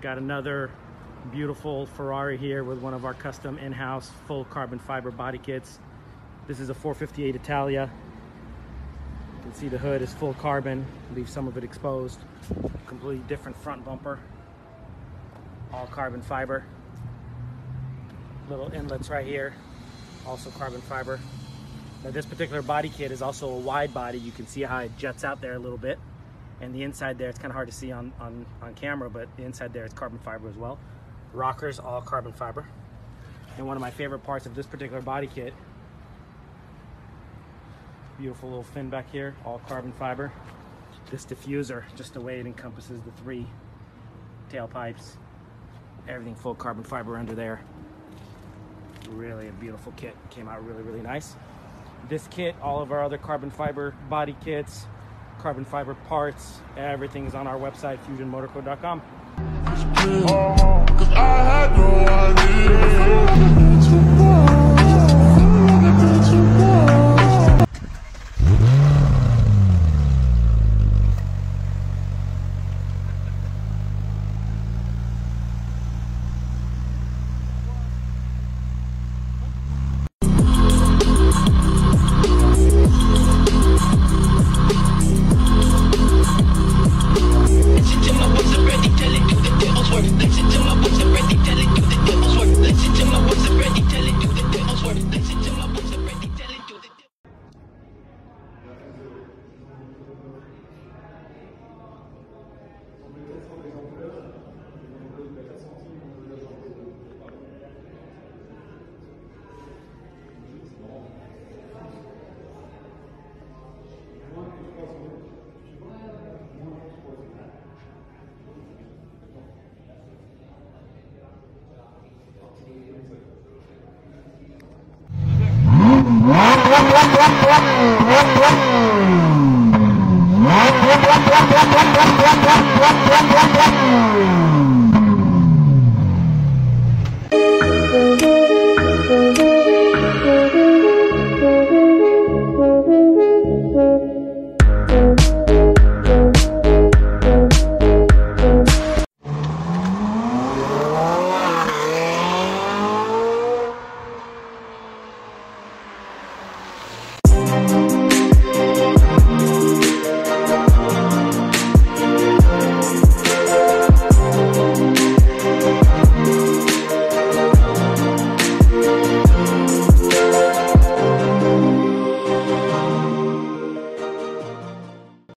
Got another beautiful Ferrari here with one of our custom in-house full carbon fiber body kits. This is a 458 Italia. You can see the hood is full carbon, leave some of it exposed. Completely different front bumper. All carbon fiber. Little inlets right here, also carbon fiber. Now this particular body kit is also a wide body. You can see how it juts out there a little bit. And the inside there, it's kind of hard to see on, on, on camera, but the inside there is carbon fiber as well. Rockers, all carbon fiber. And one of my favorite parts of this particular body kit, beautiful little fin back here, all carbon fiber. This diffuser, just the way it encompasses the three tailpipes, everything full carbon fiber under there. Really a beautiful kit, came out really, really nice. This kit, all of our other carbon fiber body kits, carbon fiber parts, everything is on our website, fusionmotorco.com. Thank you.